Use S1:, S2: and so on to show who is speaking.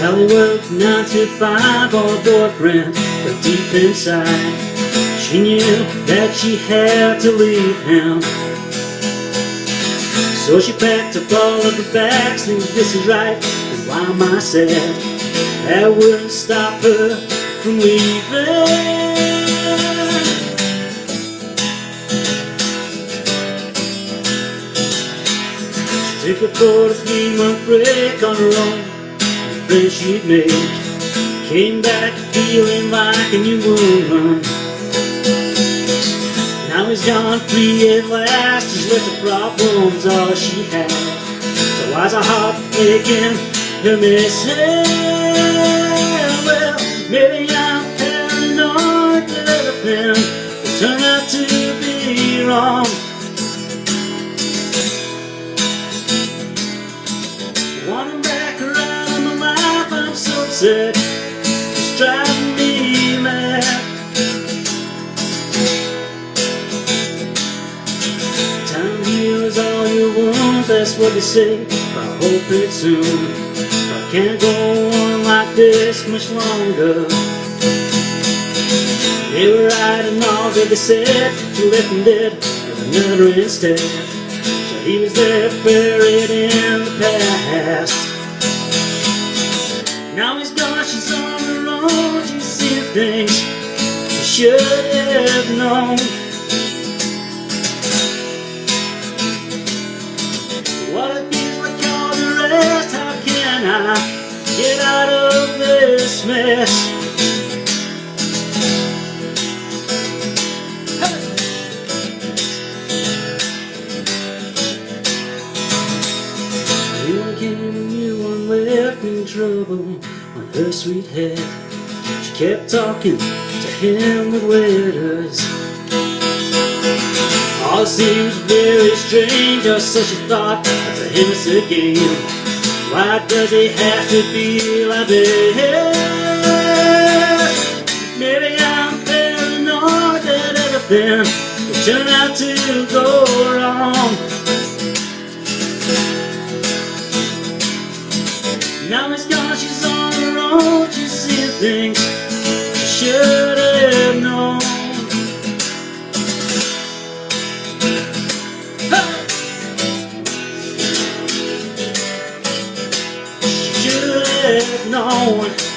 S1: nine to five or boyfriend, but deep inside, she knew that she had to leave him. So she packed up all of her bags, and this is right, and why am I sad? That wouldn't stop her from leaving. She took a four to three month break on her own, friends she'd made. Came back feeling like a new woman. Now he's gone free at last. He's left the problems all she had. So why's her heart aching? Her missing. Well, maybe I'm paranoid that everything turn out to be wrong. I'm. It's driving me mad. Time heals all your wounds, that's what they say. I hope it soon. I can't go on like this much longer. They were right and all that they said. You left him dead with another instead. So he was there buried Things she should have known. What it feels like all the rest, how can I get out of this mess? You one came you one left in trouble on her sweet head. She kept talking to him with letters. All seems very strange, or so she thought. It's a game. Why does he have to be like this? Maybe I'm paranoid that everything will turn out to go wrong. Now he's gone, she's on her own, she's things I should have known. Should have known.